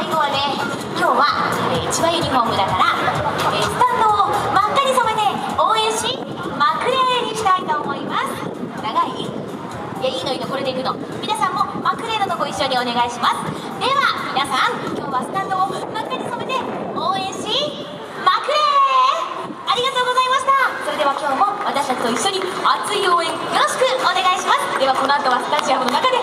最後はね今日は、えー、千葉ユニフォームだから、えー、スタンドを真っ赤に染めて応援しまくれにしたいと思います。長いいやいいのいいのこれでいくの。皆さんもまくれのとこ一緒にお願いしますでは皆さん今日はスタンドを真っ赤に染めて応援しまくれありがとうございました。それでは今日も私たちと一緒に熱い応援よろしくお願いしますではこの後はスタジアムの中で